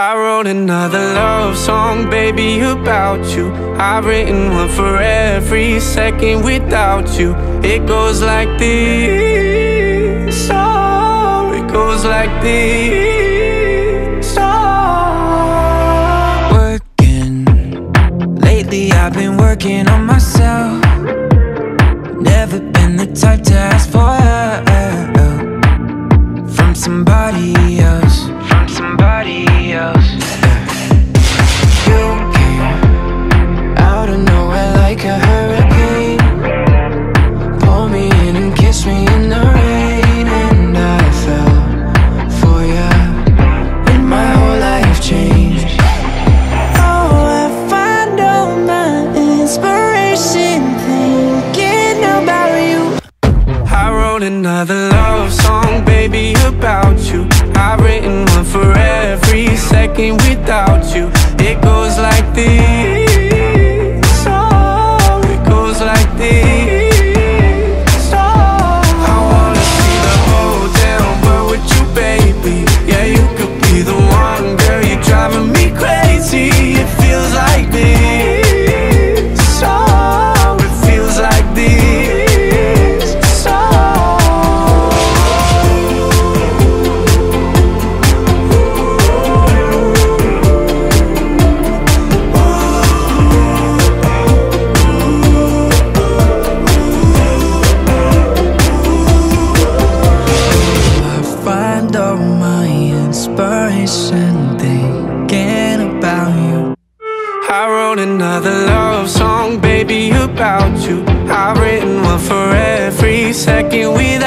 I wrote another love song, baby, about you. I've written one for every second without you. It goes like this, oh, it goes like this, oh. working. Lately, I've been working on myself. Never been the type to ask for help from somebody else. Somebody else. You came out of nowhere like a hurricane. Pull me in and kiss me in the rain, and I fell for. And my whole life changed. Oh, I find all my inspiration thinking about you. I wrote another love song, baby, about without you. It goes like this, thinking about you. I wrote another love song, baby, about you. I've written one for every second without